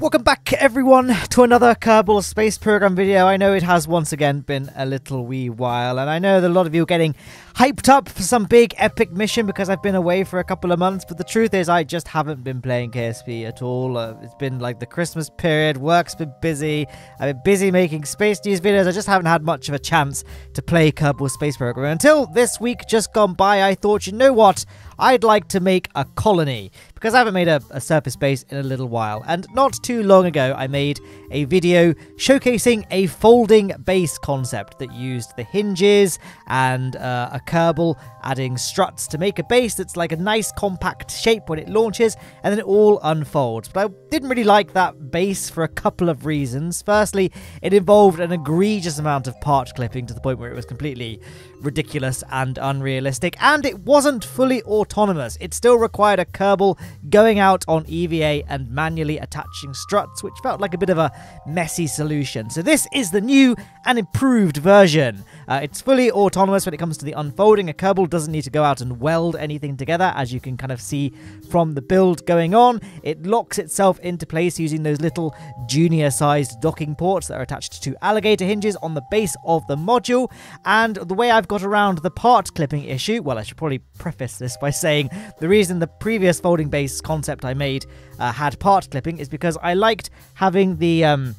Welcome back, everyone, to another Kerbal Space Program video. I know it has once again been a little wee while, and I know that a lot of you are getting hyped up for some big epic mission because I've been away for a couple of months, but the truth is I just haven't been playing KSP at all. Uh, it's been like the Christmas period, work's been busy, I've been busy making space news videos, I just haven't had much of a chance to play Kerbal Space Program. Until this week just gone by, I thought, you know what? I'd like to make a colony because I haven't made a, a, surface base in a little while. And not too long ago, I made a video showcasing a folding base concept that used the hinges and uh, a Kerbal adding struts to make a base that's like a nice compact shape when it launches and then it all unfolds. But I didn't really like that base for a couple of reasons. Firstly, it involved an egregious amount of part clipping to the point where it was completely ridiculous and unrealistic, and it wasn't fully autonomous. It still required a Kerbal going out on EVA and manually attaching struts, which felt like a bit of a messy solution. So this is the new and improved version. Uh, it's fully autonomous when it comes to the unfolding. A Kerbal doesn't need to go out and weld anything together, as you can kind of see from the build going on. It locks itself into place using those little junior-sized docking ports that are attached to alligator hinges on the base of the module. And the way I've got around the part clipping issue, well, I should probably preface this by saying the reason the previous folding base concept I made uh, had part clipping is because I liked having the... Um,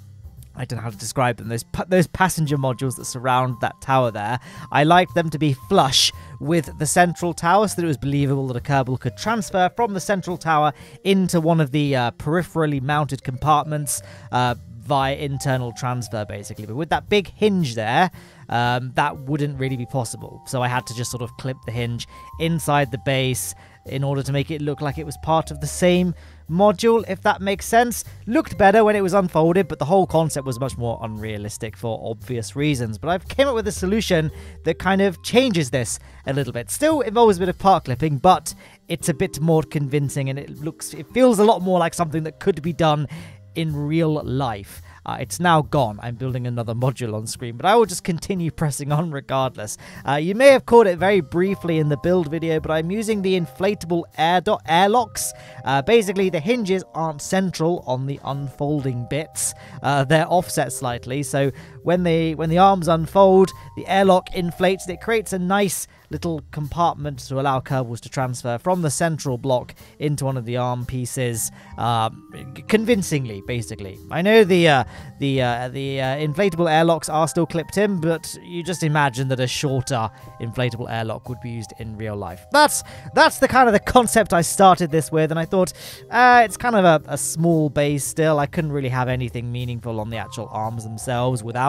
I don't know how to describe them. Those those passenger modules that surround that tower there. I liked them to be flush with the central tower, so that it was believable that a Kerbal could transfer from the central tower into one of the uh, peripherally mounted compartments uh, via internal transfer, basically. But with that big hinge there, um, that wouldn't really be possible. So I had to just sort of clip the hinge inside the base in order to make it look like it was part of the same module, if that makes sense. Looked better when it was unfolded, but the whole concept was much more unrealistic for obvious reasons. But I've came up with a solution that kind of changes this a little bit. Still involves a bit of part clipping, but it's a bit more convincing and it looks, it feels a lot more like something that could be done in real life. Uh, it's now gone. I'm building another module on screen, but I will just continue pressing on regardless. Uh, you may have caught it very briefly in the build video, but I'm using the inflatable air airlocks. Uh, basically, the hinges aren't central on the unfolding bits. Uh, they're offset slightly, so when they when the arms unfold, the airlock inflates. and It creates a nice little compartment to allow Kerbals to transfer from the central block into one of the arm pieces, um, convincingly, basically. I know the uh, the uh, the uh, inflatable airlocks are still clipped in, but you just imagine that a shorter inflatable airlock would be used in real life. That's that's the kind of the concept I started this with, and I thought uh, it's kind of a, a small base still. I couldn't really have anything meaningful on the actual arms themselves without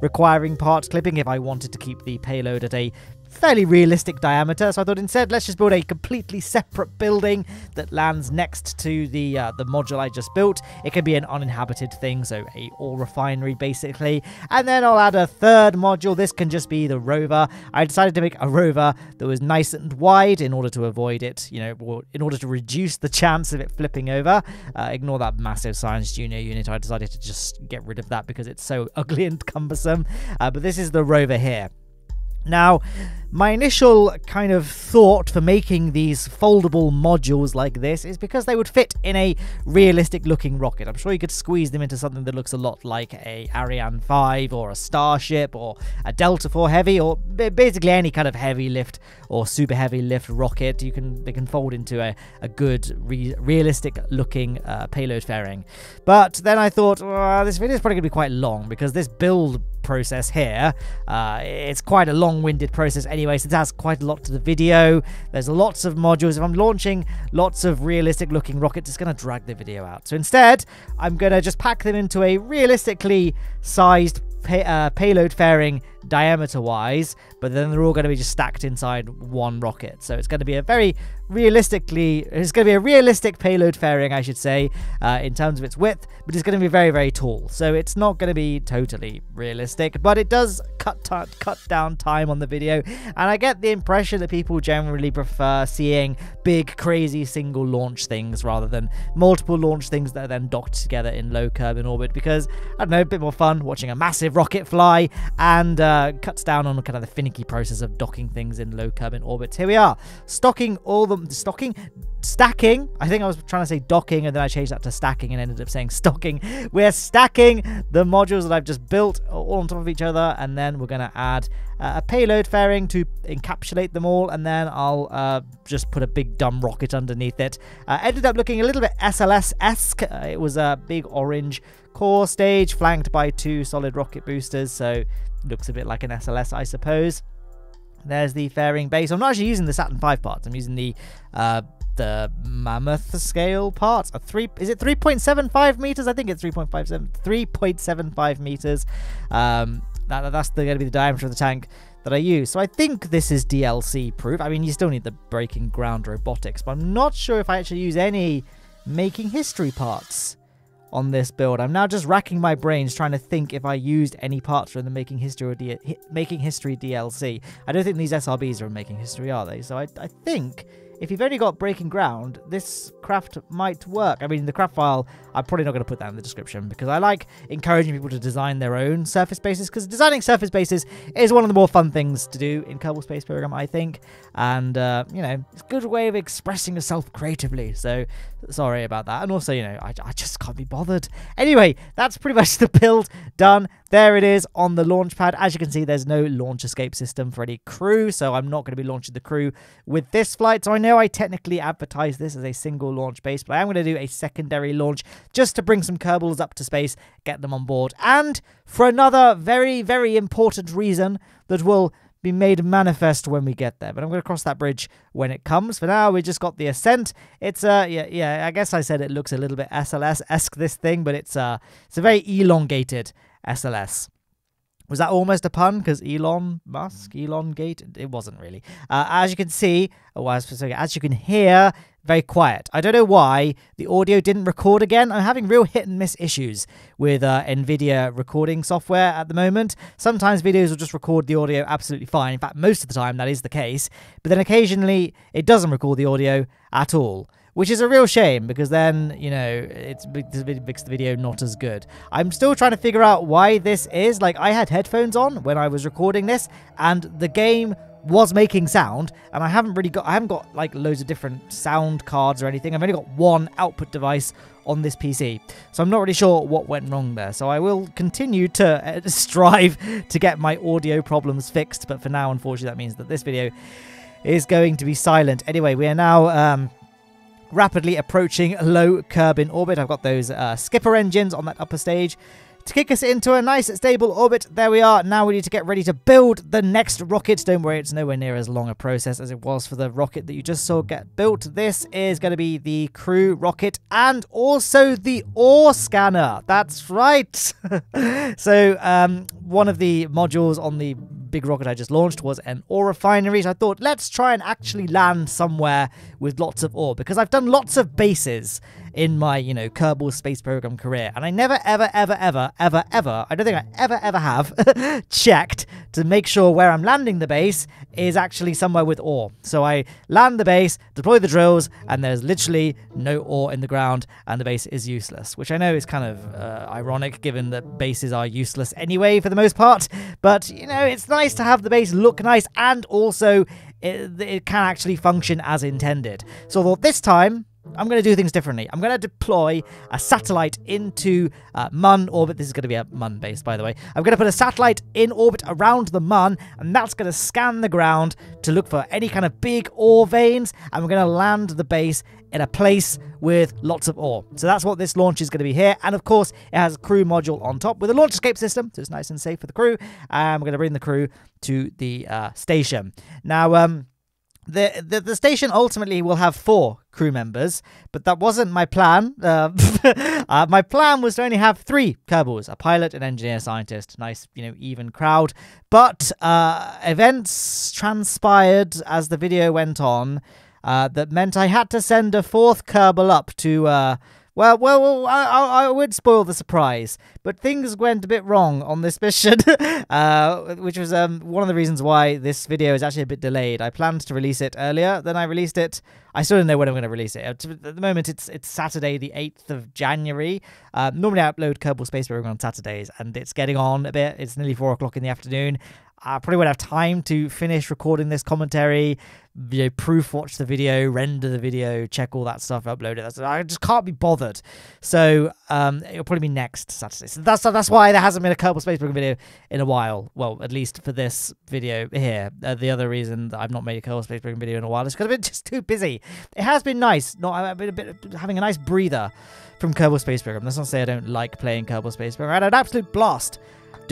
requiring part clipping if I wanted to keep the payload at a fairly realistic diameter. So I thought instead, let's just build a completely separate building that lands next to the uh, the module I just built. It can be an uninhabited thing, so a ore refinery basically. And then I'll add a third module. This can just be the rover. I decided to make a rover that was nice and wide in order to avoid it, you know, in order to reduce the chance of it flipping over. Uh, ignore that massive Science Junior unit. I decided to just get rid of that because it's so ugly and cumbersome. Uh, but this is the rover here. Now, my initial kind of thought for making these foldable modules like this is because they would fit in a realistic looking rocket. I'm sure you could squeeze them into something that looks a lot like a Ariane 5 or a Starship or a Delta IV Heavy or basically any kind of heavy lift or super heavy lift rocket. You can they can fold into a, a good re realistic looking uh, payload fairing. But then I thought this video is probably going to be quite long because this build process here uh, it's quite a long-winded process anyway so it adds quite a lot to the video. There's lots of modules. If I'm launching lots of realistic looking rockets, it's going to drag the video out. So instead, I'm going to just pack them into a realistically sized pay, uh, payload fairing diameter wise, but then they're all going to be just stacked inside one rocket. So it's going to be a very realistically, it's going to be a realistic payload fairing, I should say, uh, in terms of its width, but it's going to be very, very tall. So it's not going to be totally realistic, but it does cut cut down time on the video, and I get the impression that people generally prefer seeing big, crazy single launch things rather than multiple launch things that are then docked together in low Kerbin orbit because I don't know, a bit more fun watching a massive rocket fly and. Uh, uh, cuts down on kind of the finicky process of docking things in low Kerbin orbits. Here we are, stocking all the stocking, stacking. I think I was trying to say docking, and then I changed that to stacking and ended up saying stocking. We're stacking the modules that I've just built all on top of each other, and then we're gonna add uh, a payload fairing to encapsulate them all, and then I'll uh, just put a big dumb rocket underneath it. Uh, ended up looking a little bit SLS-esque. Uh, it was a big orange core stage flanked by two solid rocket boosters, so looks a bit like an SLS, I suppose. There's the fairing base. I'm not actually using the Saturn V parts. I'm using the uh, the mammoth scale parts. A three is it 3.75 meters? I think it's 3.57 3.75 meters. Um, that, that's going to be the diameter of the tank that I use. So I think this is DLC proof. I mean, you still need the breaking ground robotics, but I'm not sure if I actually use any making history parts on this build. I'm now just racking my brains trying to think if I used any parts from the Making History D- Making History DLC. I don't think these SRBs are in Making History, are they? So I, I think if you've only got Breaking Ground, this craft might work. I mean, the craft file, I'm probably not going to put that in the description because I like encouraging people to design their own surface bases because designing surface bases is one of the more fun things to do in Kerbal Space Program, I think. And, uh, you know, it's a good way of expressing yourself creatively. So, sorry about that. And also, you know, I, I just can't be bothered. Anyway, that's pretty much the build done. There it is on the launch pad. As you can see, there's no launch escape system for any crew, so I'm not going to be launching the crew with this flight. So I know I technically advertise this as a single launch base, but I am going to do a secondary launch just to bring some Kerbals up to space, get them on board, and for another very, very important reason that will be made manifest when we get there. But I'm going to cross that bridge when it comes. For now, we just got the ascent. It's uh yeah yeah. I guess I said it looks a little bit SLS esque this thing, but it's uh it's a very elongated SLS. Was that almost a pun? Because Elon Musk, Elon Gate? It wasn't really. Uh, as you can see, oh, as, as you can hear, very quiet. I don't know why the audio didn't record again. I'm having real hit and miss issues with uh, NVIDIA recording software at the moment. Sometimes videos will just record the audio absolutely fine. In fact, most of the time that is the case. But then occasionally it doesn't record the audio at all which is a real shame because then you know it makes the video not as good. I'm still trying to figure out why this is. Like I had headphones on when I was recording this, and the game was making sound, and I haven't really got I haven't got like loads of different sound cards or anything. I've only got one output device on this PC. So I'm not really sure what went wrong there. So I will continue to uh, strive to get my audio problems fixed, but for now unfortunately that means that this video is going to be silent. Anyway, we are now um, rapidly approaching low Kerbin orbit. I've got those uh, skipper engines on that upper stage to kick us into a nice stable orbit. There we are. Now we need to get ready to build the next rocket. Don't worry, it's nowhere near as long a process as it was for the rocket that you just saw get built. This is going to be the crew rocket and also the ore scanner. That's right. so um, one of the modules on the big rocket I just launched was an ore refinery. So I thought, let's try and actually land somewhere with lots of ore because I've done lots of bases in my, you know, Kerbal Space Program career. And I never, ever, ever, ever, ever, ever, I don't think I ever, ever have checked to make sure where I'm landing the base is actually somewhere with ore. So I land the base, deploy the drills, and there's literally no ore in the ground, and the base is useless, which I know is kind of uh, ironic given that bases are useless anyway for the most part. But, you know, it's nice to have the base look nice and also it, it can actually function as intended. So I thought this time, I'm going to do things differently. I'm going to deploy a satellite into uh, Mun orbit. This is going to be a Mun base, by the way. I'm going to put a satellite in orbit around the Mun, and that's going to scan the ground to look for any kind of big ore veins, and we're going to land the base in a place with lots of ore. So that's what this launch is going to be here. And of course, it has a crew module on top with a launch escape system, so it's nice and safe for the crew. And we're going to bring the crew to the uh, station. Now, um, the, the, the station ultimately will have four crew members, but that wasn't my plan. Uh, uh, my plan was to only have three Kerbals: a pilot, an engineer, scientist. Nice, you know, even crowd. But uh, events transpired as the video went on uh, that meant I had to send a fourth Kerbal up to uh, well, well, well I, I, would spoil the surprise, but things went a bit wrong on this mission, uh, which was um, one of the reasons why this video is actually a bit delayed. I planned to release it earlier than I released it. I still don't know when I'm going to release it. At the moment, it's it's Saturday, the 8th of January. Uh, normally, I upload Kerbal Space Program on Saturdays, and it's getting on a bit. It's nearly 4 o'clock in the afternoon. I probably won't have time to finish recording this commentary, you know, proof watch the video, render the video, check all that stuff, upload it. I just can't be bothered. So um, it'll probably be next Saturday. So that's that's why there hasn't been a Kerbal Space Program video in a while. Well, at least for this video here. Uh, the other reason that I've not made a Kerbal Space Program video in a while is because I've been just too busy. It has been nice. Not I've been a bit having a nice breather from Kerbal Space Program. That's not say I don't like playing Kerbal Space Program. I had an absolute blast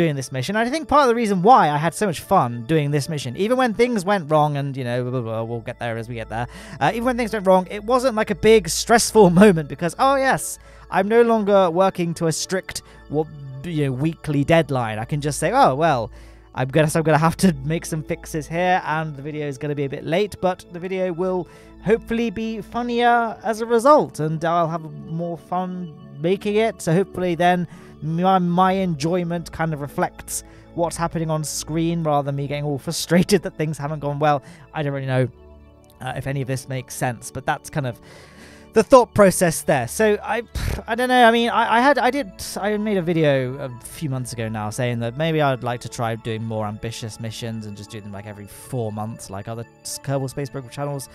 doing this mission. And I think part of the reason why I had so much fun doing this mission, even when things went wrong, and you know, blah, blah, blah, we'll get there as we get there, uh, even when things went wrong, it wasn't like a big stressful moment because, oh, yes, I'm no longer working to a strict you know, weekly deadline. I can just say, oh, well, I guess I'm going to have to make some fixes here, and the video is going to be a bit late, but the video will hopefully be funnier as a result, and I'll have more fun making it. So hopefully, then my, my enjoyment kind of reflects what's happening on screen rather than me getting all frustrated that things haven't gone well. I don't really know uh, if any of this makes sense, but that's kind of the thought process there. So I, I don't know. I mean, I, I had, I did, I made a video a few months ago now saying that maybe I'd like to try doing more ambitious missions and just do them like every four months, like other Kerbal Space Program channels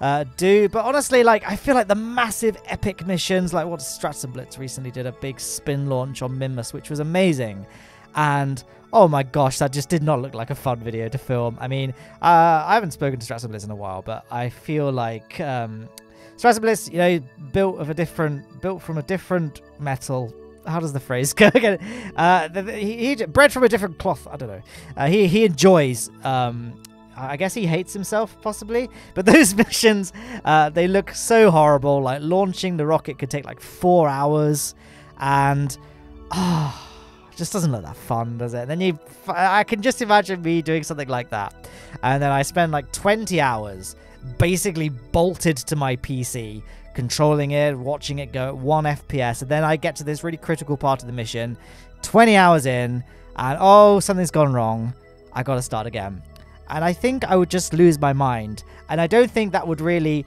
uh, do. But honestly, like I feel like the massive epic missions, like what Strats & Blitz recently did a big spin launch on Minmus, which was amazing. And oh my gosh, that just did not look like a fun video to film. I mean, uh, I haven't spoken to Stratzenblitz in a while, but I feel like um, Blitz, you know, built of a different, built from a different metal how does the phrase go again? Uh, he, he, bred from a different cloth. I don't know. Uh, he he enjoys um, I guess he hates himself, possibly. But those missions, uh, they look so horrible. Like launching the rocket could take like four hours, and ah, just doesn't look that fun, does it? And then you, I can just imagine me doing something like that, and then I spend like 20 hours basically bolted to my PC, controlling it, watching it go at one FPS, and then I get to this really critical part of the mission, 20 hours in, and oh, something's gone wrong. I gotta start again and I think I would just lose my mind. And I don't think that would really,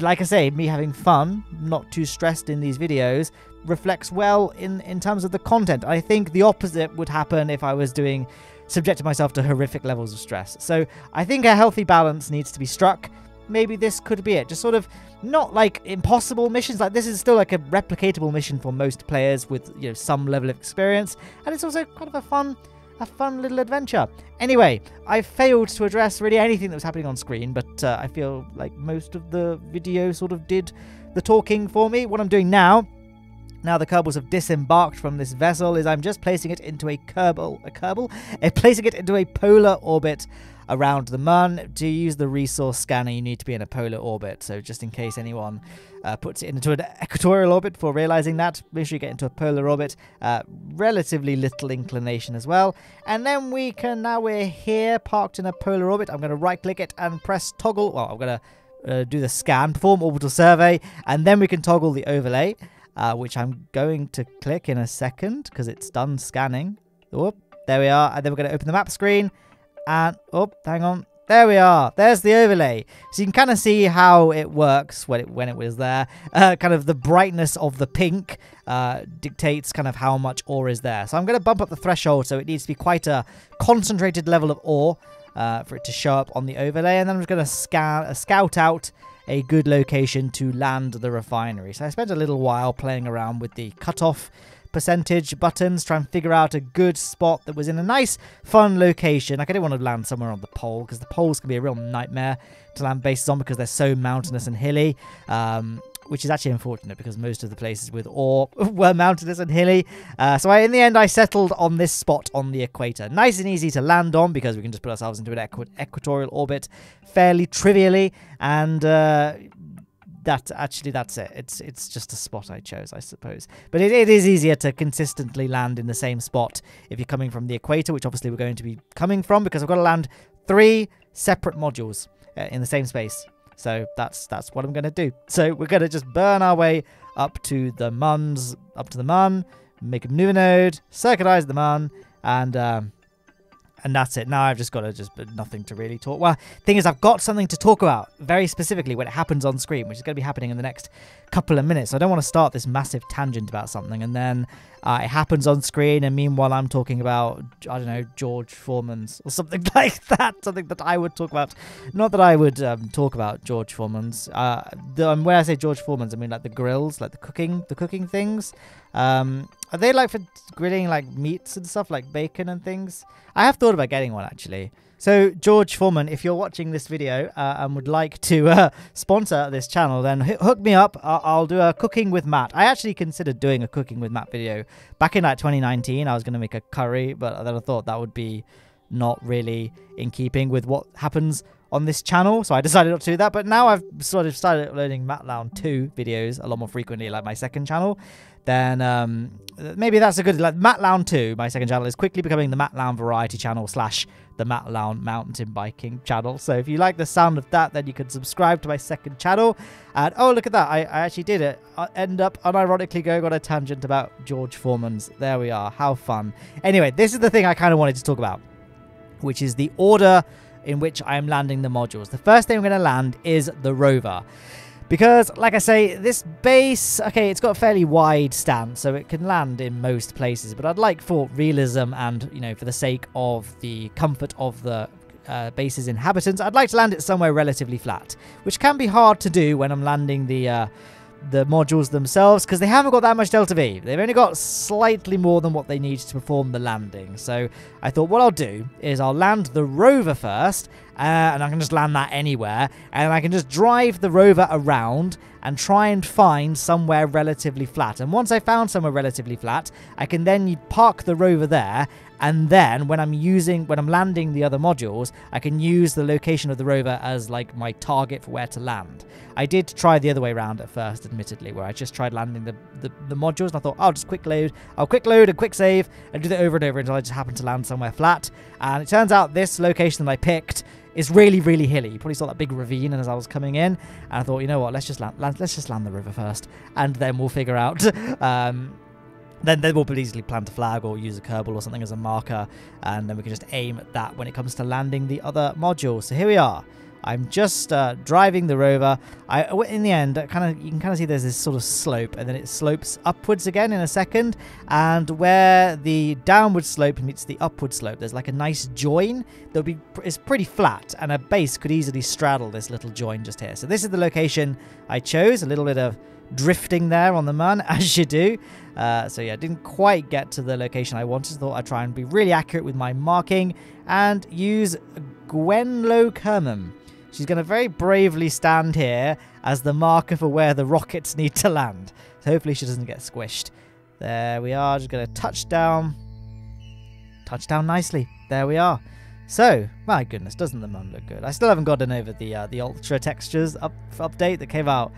like I say, me having fun, not too stressed in these videos, reflects well in in terms of the content. I think the opposite would happen if I was doing subjecting myself to horrific levels of stress. So I think a healthy balance needs to be struck. Maybe this could be it. Just sort of not like impossible missions. Like this is still like a replicatable mission for most players with you know some level of experience, and it's also kind of a fun a fun little adventure. Anyway, I failed to address really anything that was happening on screen, but uh, I feel like most of the video sort of did the talking for me. What I'm doing now, now the Kerbals have disembarked from this vessel, is I'm just placing it into a Kerbal, a Kerbal, uh, placing it into a polar orbit around the Mun. To use the resource scanner, you need to be in a polar orbit. So just in case anyone uh, puts it into an equatorial orbit before realizing that, make sure you get into a polar orbit. Uh, relatively little inclination as well. And then we can, now we're here, parked in a polar orbit. I'm going to right click it and press toggle. Well, I'm going to uh, do the scan, perform orbital survey, and then we can toggle the overlay, uh, which I'm going to click in a second because it's done scanning. There we are. And then we're going to open the map screen and, oh, hang on. There we are. There's the overlay. So you can kind of see how it works when it when it was there. Uh, kind of the brightness of the pink uh, dictates kind of how much ore is there. So I'm going to bump up the threshold so it needs to be quite a concentrated level of ore uh, for it to show up on the overlay. And then I'm just going to scan, uh, scout out a good location to land the refinery. So I spent a little while playing around with the cutoff percentage buttons, try and figure out a good spot that was in a nice, fun location. Like, I didn't want to land somewhere on the pole because the poles can be a real nightmare to land bases on because they're so mountainous and hilly. Um, which is actually unfortunate because most of the places with ore were mountainous and hilly. Uh, so I, in the end, I settled on this spot on the equator. Nice and easy to land on because we can just put ourselves into an equ equatorial orbit fairly trivially. And uh, that actually that's it. It's it's just a spot I chose, I suppose. But it, it is easier to consistently land in the same spot if you're coming from the equator, which obviously we're going to be coming from because I've got to land three separate modules uh, in the same space. So that's that's what I'm going to do. So we're going to just burn our way up to the Muns, up to the Mun, make a new node, circularize the Mun, and um, and that's it. Now I've just got to just nothing to really talk. Well, thing is, I've got something to talk about very specifically when it happens on screen, which is going to be happening in the next couple of minutes. I don't want to start this massive tangent about something and then uh, it happens on screen, and meanwhile I'm talking about I don't know George Foreman's or something like that. Something that I would talk about. Not that I would um, talk about George Foreman's. Uh, the, um, when I say George Foreman's, I mean like the grills, like the cooking, the cooking things. Um, are they like for grilling like meats and stuff, like bacon and things? I have thought about getting one actually. So, George Foreman, if you're watching this video uh, and would like to uh, sponsor this channel, then hook me up. I'll, do a cooking with Matt. I actually considered doing a cooking with Matt video back in like 2019. I was going to make a curry, but then I thought that would be not really in keeping with what happens on this channel, so I decided not to do that. But now I've sort of started uploading Matt 2 videos a lot more frequently, like my second channel then um, maybe that's a good like Matt 2, my second channel, is quickly becoming the Matt Variety channel slash the Matt Mountain Biking channel. So if you like the sound of that, then you can subscribe to my second channel. And oh, look at that. I, I actually did it. I end up unironically going on a tangent about George Foreman's. There we are. How fun. Anyway, this is the thing I kind of wanted to talk about, which is the order in which I am landing the modules. The first thing I'm going to land is the rover. Because, like I say, this base, okay, it's got a fairly wide stance, so it can land in most places. But I'd like for realism and, you know, for the sake of the comfort of the uh, base's inhabitants, I'd like to land it somewhere relatively flat. Which can be hard to do when I'm landing the... Uh, the modules themselves because they haven't got that much delta V. They've only got slightly more than what they need to perform the landing. So I thought what I'll do is I'll land the rover first uh, and I can just land that anywhere and I can just drive the rover around and try and find somewhere relatively flat. And once I found somewhere relatively flat, I can then park the rover there and then when I'm using when I'm landing the other modules, I can use the location of the rover as like my target for where to land. I did try the other way around at first, admittedly, where I just tried landing the, the, the modules and I thought, I'll just quick load, I'll quick load and quick save and do that over and over until I just happen to land somewhere flat. And it turns out this location that I picked is really, really hilly. You probably saw that big ravine as I was coming in, and I thought, you know what, let's just land, land let's just land the river first, and then we'll figure out um, then they will easily plant a flag or use a Kerbal or something as a marker, and then we can just aim at that when it comes to landing the other module. So here we are. I'm just uh, driving the rover. I, in the end, kind of you can kind of see there's this sort of slope, and then it slopes upwards again in a second. And where the downward slope meets the upward slope, there's like a nice join. There'll be it's pretty flat, and a base could easily straddle this little join just here. So this is the location I chose. A little bit of drifting there on the man, as you do. Uh, so yeah, didn't quite get to the location I wanted. Thought I'd try and be really accurate with my marking and use Gwenlow Kerman. She's going to very bravely stand here as the marker for where the rockets need to land. So hopefully she doesn't get squished. There we are. Just going to touch down. Touch down nicely. There we are. So, my goodness, doesn't the mun look good? I still haven't gotten over the uh, the ultra textures up update that came out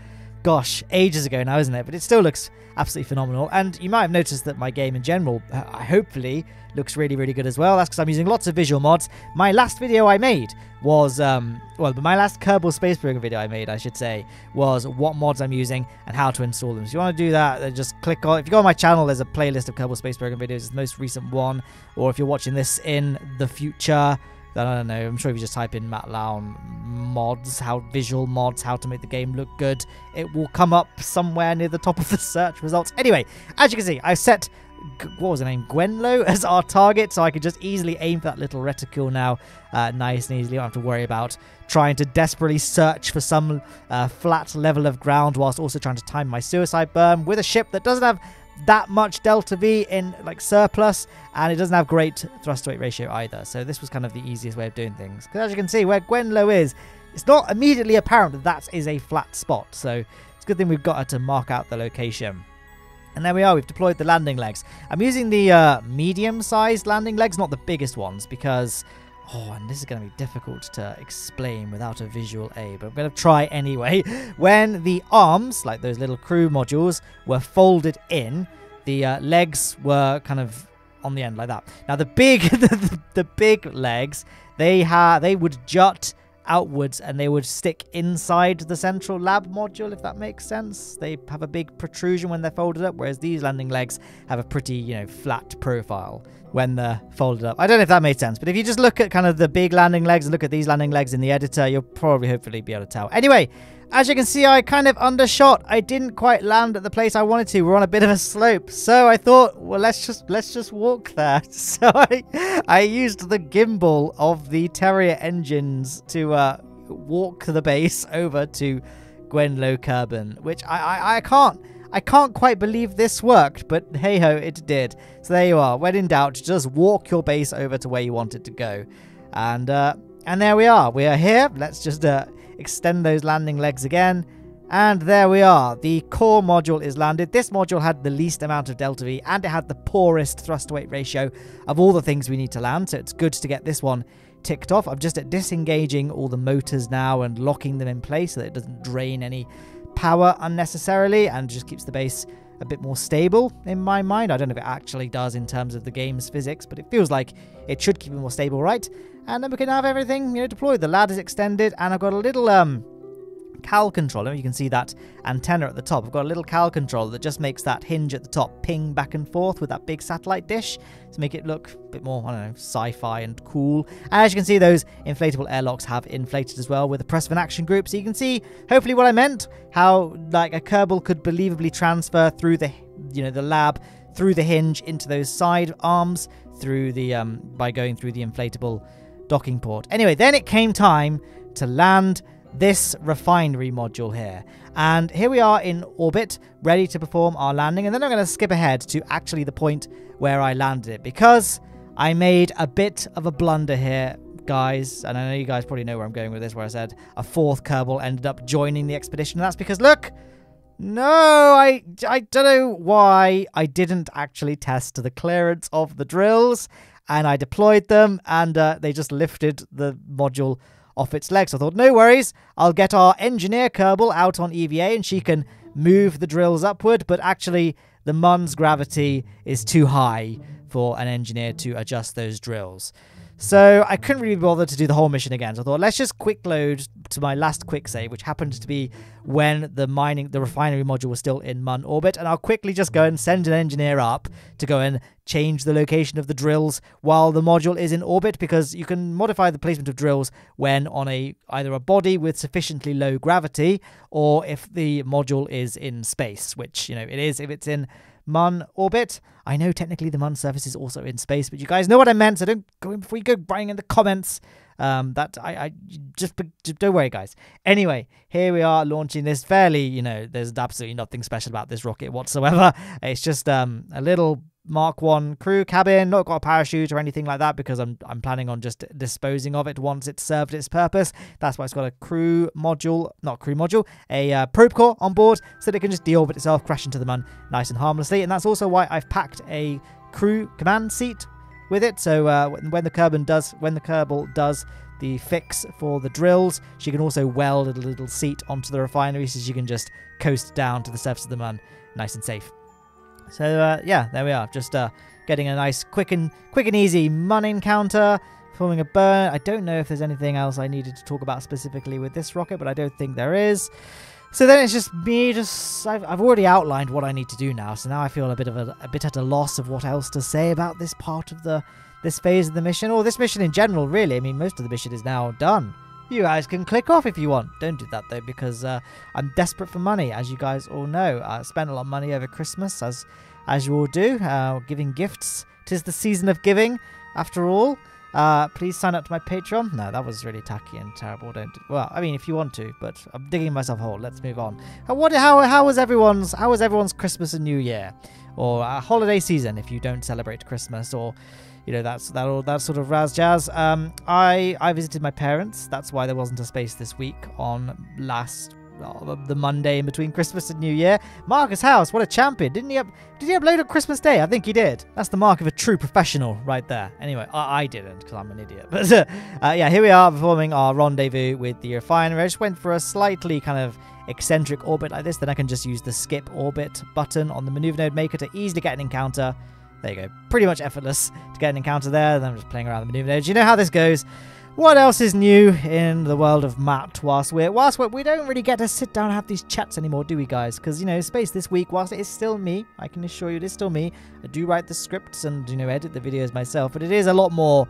gosh, ages ago now, isn't it? But it still looks absolutely phenomenal. And you might have noticed that my game in general, uh, hopefully, looks really, really good as well. That's because I'm using lots of visual mods. My last video I made was, um, well, my last Kerbal Space Program video I made, I should say, was what mods I'm using and how to install them. So if you want to do that, then just click on, if you go on my channel, there's a playlist of Kerbal Space Program videos. It's the most recent one. Or if you're watching this in the future, I don't know. I'm sure if you just type in Matt Lowne mods, how visual mods, how to make the game look good, it will come up somewhere near the top of the search results. Anyway, as you can see, I've set what was her name, Gwenlow, as our target, so I can just easily aim for that little reticule now, uh, nice and easily. I don't have to worry about trying to desperately search for some uh, flat level of ground whilst also trying to time my suicide burn with a ship that doesn't have that much delta V in like surplus, and it doesn't have great thrust to weight ratio either. So this was kind of the easiest way of doing things. Because as you can see, where Gwenlow is, it's not immediately apparent that that is a flat spot. So it's a good thing we've got her to mark out the location. And there we are, we've deployed the landing legs. I'm using the uh, medium-sized landing legs, not the biggest ones, because... Oh, and this is going to be difficult to explain without a visual aid, but I'm going to try anyway. When the arms, like those little crew modules, were folded in, the uh, legs were kind of on the end like that. Now the big, the, the, big legs, they ha they would jut outwards and they would stick inside the central lab module, if that makes sense. They have a big protrusion when they're folded up, whereas these landing legs have a pretty, you know, flat profile when they're folded up. I don't know if that made sense, but if you just look at kind of the big landing legs and look at these landing legs in the editor, you'll probably hopefully be able to tell. Anyway, as you can see, I kind of undershot. I didn't quite land at the place I wanted to. We're on a bit of a slope. So I thought, well, let's just let's just walk there. So I I used the gimbal of the Terrier engines to uh, walk the base over to Gwenlow Kerbin, which I, I, I can't I can't quite believe this worked, but hey ho, it did. So there you are. When in doubt, just walk your base over to where you want it to go. And uh, and there we are. We are here. Let's just uh, extend those landing legs again. And there we are. The core module is landed. This module had the least amount of delta V and it had the poorest thrust weight ratio of all the things we need to land. So it's good to get this one ticked off. I'm just disengaging all the motors now and locking them in place so that it doesn't drain any power unnecessarily and just keeps the base a bit more stable in my mind. I don't know if it actually does in terms of the game's physics, but it feels like it should keep it more stable, right? And then we can have everything, you know, deployed. The ladder's extended, and I've got a little um KAL controller. You can see that antenna at the top. I've got a little KAL controller that just makes that hinge at the top ping back and forth with that big satellite dish to make it look a bit more, I don't know, sci-fi and cool. And as you can see, those inflatable airlocks have inflated as well with the press of an action group. So you can see, hopefully what I meant, how like a Kerbal could believably transfer through the, you know, the lab through the hinge into those side arms through the um by going through the inflatable docking port. Anyway, then it came time to land this refinery module here. And here we are in orbit, ready to perform our landing. And then I'm going to skip ahead to actually the point where I landed it because I made a bit of a blunder here, guys. And I know you guys probably know where I'm going with this, where I said a fourth Kerbal ended up joining the expedition. And that's because, look, no, I, I don't know why I didn't actually test the clearance of the drills. And I deployed them, and uh, they just lifted the module off its legs. I thought, no worries, I'll get our engineer Kerbal out on EVA and she can move the drills upward, but actually the Mun's gravity is too high for an engineer to adjust those drills. So I couldn't really bother to do the whole mission again. So I thought, let's just quick load to my last quick save, which happened to be when the mining, the refinery module was still in Mun orbit. And I'll quickly just go and send an engineer up to go and change the location of the drills while the module is in orbit, because you can modify the placement of drills when on a either a body with sufficiently low gravity or if the module is in space, which you know it is if it's in Mun orbit. I know technically the Mun surface is also in space, but you guys know what I meant, so don't go in before you go writing in the comments. Um, that I, I just, just don't worry, guys. Anyway, here we are launching this fairly. You know, there's absolutely nothing special about this rocket whatsoever. It's just um a little Mark One crew cabin, not got a parachute or anything like that because I'm I'm planning on just disposing of it once it's served its purpose. That's why it's got a crew module, not crew module, a uh, probe core on board so that it can just deorbit itself, crash into the moon nice and harmlessly. And that's also why I've packed a crew command seat with it. So uh, when the Kerbin does, when the Kerbal does the fix for the drills, she can also weld a little seat onto the refinery so she can just coast down to the surface of the moon nice and safe. So uh, yeah, there we are. Just uh, getting a nice quick and quick and easy mun encounter, forming a burn. I don't know if there's anything else I needed to talk about specifically with this rocket, but I don't think there is. So then it's just me. Just I've, I've already outlined what I need to do now. So now I feel a bit of a, a bit at a loss of what else to say about this part of the this phase of the mission, or this mission in general. Really, I mean, most of the mission is now done. You guys can click off if you want. Don't do that though, because uh, I'm desperate for money, as you guys all know. I spent a lot of money over Christmas, as as you all do, uh, giving gifts. Tis the season of giving, after all. Uh, please sign up to my Patreon. No, that was really tacky and terrible. Don't. Do, well, I mean, if you want to, but I'm digging myself a hole. Let's move on. Uh, what? How? How was everyone's? How was everyone's Christmas and New Year, or uh, holiday season if you don't celebrate Christmas, or you know that's that all that sort of raz jazz. Um, I I visited my parents. That's why there wasn't a space this week on last uh, the Monday in between Christmas and New Year. Marcus House, what a champion! Didn't he? Up, did he upload on Christmas Day? I think he did. That's the mark of a true professional, right there. Anyway, I, I didn't because I'm an idiot. But uh, yeah, here we are performing our rendezvous with the refinery. I just went for a slightly kind of eccentric orbit like this. Then I can just use the skip orbit button on the maneuver node maker to easily get an encounter. There you go. Pretty much effortless to get an encounter there. Then I'm just playing around the maneuver. You know how this goes. What else is new in the world of Matt whilst we're whilst we're, we don't really get to sit down and have these chats anymore, do we guys? Because you know, space this week, whilst it is still me, I can assure you it is still me. I do write the scripts and you know edit the videos myself, but it is a lot more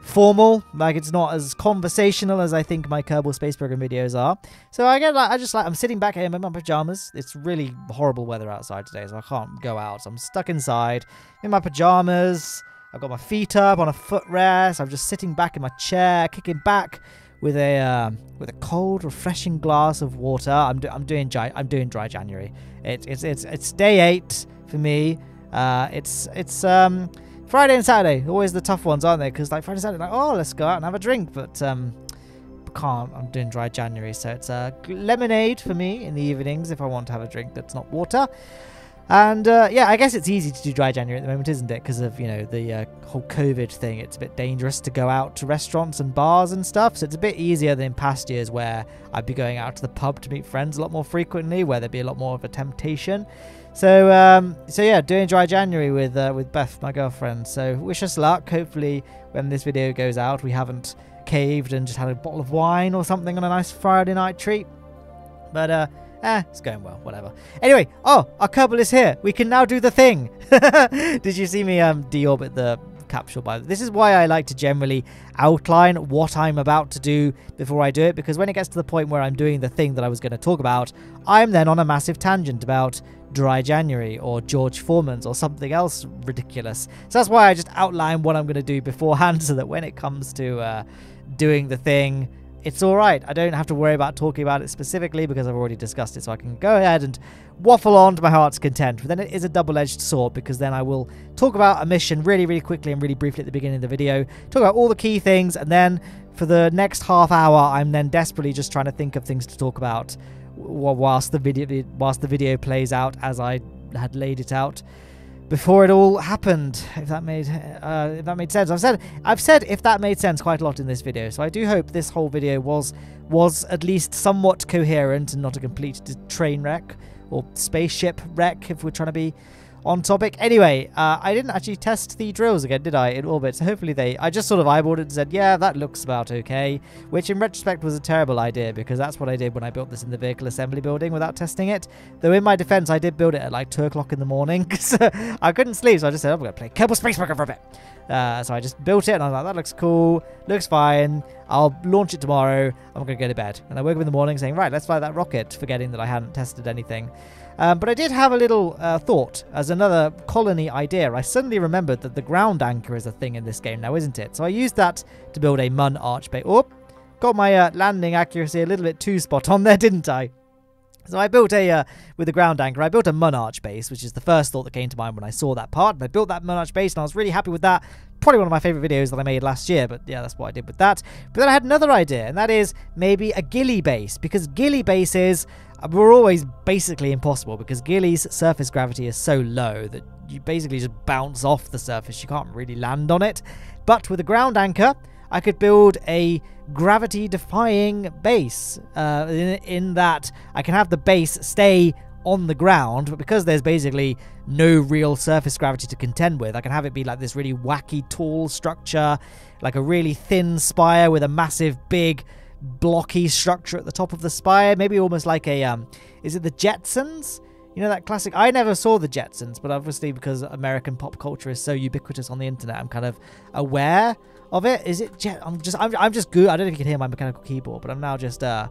formal. Like it's not as conversational as I think my Kerbal Space Program videos are. So I get like I just like I'm sitting back here in my pajamas. It's really horrible weather outside today, so I can't go out. So I'm stuck inside in my pajamas. I've got my feet up on a footrest. I'm just sitting back in my chair, kicking back with a uh, with a cold, refreshing glass of water. I'm, do- I'm doing I'm doing dry January. It, it's it's it's day eight for me. Uh, it's it's um, Friday and Saturday, always the tough ones, aren't they? Because like Friday and Saturday, like oh let's go out and have a drink, but um, can't. I'm doing dry January, so it's uh, lemonade for me in the evenings if I want to have a drink that's not water. And uh, yeah, I guess it's easy to do dry January at the moment, isn't it? Because of you know the uh, whole COVID thing. It's a bit dangerous to go out to restaurants and bars and stuff. So it's a bit easier than in past years where I'd be going out to the pub to meet friends a lot more frequently, where there'd be a lot more of a temptation. So um, so yeah, doing dry January with uh, with Beth, my girlfriend. So wish us luck. Hopefully, when this video goes out, we haven't caved and just had a bottle of wine or something on a nice Friday night treat. But uh, Eh, it's going well, whatever. Anyway, oh, our Kerbal is here. We can now do the thing. Did you see me um deorbit the capsule by this is why I like to generally outline what I'm about to do before I do it because when it gets to the point where I'm doing the thing that I was going to talk about, I'm then on a massive tangent about dry January or George Foreman's or something else ridiculous. So that's why I just outline what I'm going to do beforehand so that when it comes to uh, doing the thing, it's all right. I don't have to worry about talking about it specifically because I've already discussed it. So I can go ahead and waffle on to my heart's content. But then it is a double edged sword because then I will talk about a mission really, really quickly and really briefly at the beginning of the video, talk about all the key things, and then for the next half hour, I'm then desperately just trying to think of things to talk about whilst the video whilst the video plays out as I had laid it out before it all happened. If that made uh, if that made sense, I've said I've said if that made sense quite a lot in this video. So I do hope this whole video was was at least somewhat coherent and not a complete train wreck or spaceship wreck. If we're trying to be on topic. Anyway, uh, I didn't actually test the drills again, did I, in orbit? So hopefully they... I just sort of eyeballed it and said, yeah, that looks about okay. Which in retrospect was a terrible idea because that's what I did when I built this in the vehicle assembly building without testing it. Though in my defense, I did build it at like 2 o'clock in the morning because I couldn't sleep. So I just said, I'm going to play Kerbal Space Program for a bit. Uh, so I just built it and I was like, that looks cool, looks fine. I'll launch it tomorrow. I'm going to go to bed. And I woke up in the morning saying, right, let's fly that rocket, forgetting that I hadn't tested anything. Um, but I did have a little uh, thought as another colony idea. I suddenly remembered that the ground anchor is a thing in this game now, isn't it? So I used that to build a Mun arch base. Oh, got my uh, landing accuracy a little bit too spot on there, didn't I? So I built a, uh, with the ground anchor, I built a Mun arch base, which is the first thought that came to mind when I saw that part. And I built that Mun arch base and I was really happy with that. Probably one of my favorite videos that I made last year, but yeah, that's what I did with that. But then I had another idea, and that is maybe a Gilly base, because Gilly bases were always basically impossible because Gilly's surface gravity is so low that you basically just bounce off the surface. You can't really land on it. But with a ground anchor, I could build a gravity defying base uh, in, in that I can have the base stay on the ground, but because there's basically no real surface gravity to contend with, I can have it be like this really wacky tall structure, like a really thin spire with a massive big blocky structure at the top of the spire, maybe almost like a um is it the Jetsons? You know that classic I never saw the Jetsons, but obviously because American pop culture is so ubiquitous on the internet, I'm kind of aware of it. Is it Jet I'm just I'm, I'm just good. I don't know if you can hear my mechanical keyboard, but I'm now just uh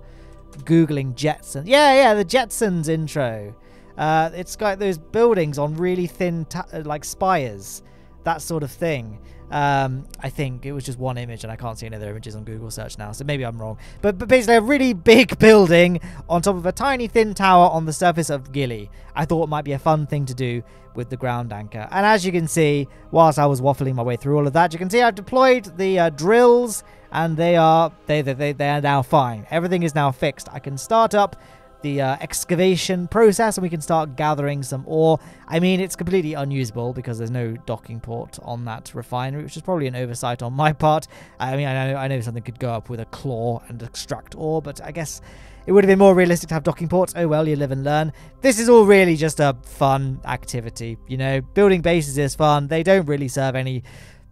googling Jetsons. Yeah, yeah, the Jetsons intro. Uh, it's got those buildings on really thin, like spires, that sort of thing. Um, I think it was just one image, and I can't see any other images on Google search now, so maybe I'm wrong. But, but basically, a really big building on top of a tiny thin tower on the surface of Gilly. I thought it might be a fun thing to do with the ground anchor. And as you can see, whilst I was waffling my way through all of that, you can see I've deployed the uh, drills, and they are they, they they they are now fine. Everything is now fixed. I can start up the uh, excavation process and we can start gathering some ore. I mean, it's completely unusable because there's no docking port on that refinery, which is probably an oversight on my part. I mean, I know, I know something could go up with a claw and extract ore, but I guess it would have been more realistic to have docking ports. Oh well, you live and learn. This is all really just a fun activity, you know. Building bases is fun. They don't really serve any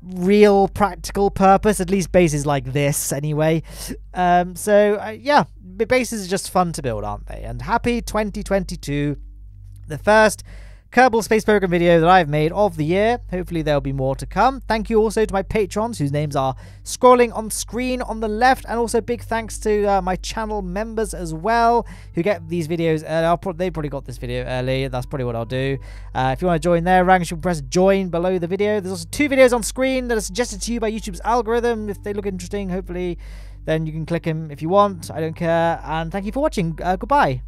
real practical purpose, at least bases like this anyway. Um, so, uh, yeah, bases are just fun to build, aren't they? And happy 2022, the first Kerbal Space Program video that I've made of the year. Hopefully, there'll be more to come. Thank you also to my patrons, whose names are scrolling on screen on the left, and also big thanks to uh, my channel members as well, who get these videos early. Pro- they probably got this video early. That's probably what I'll do. Uh, if you want to join their ranks, you can press join below the video. There's also two videos on screen that are suggested to you by YouTube's algorithm. If they look interesting, hopefully, then you can click them if you want. I don't care. And thank you for watching. Uh, goodbye.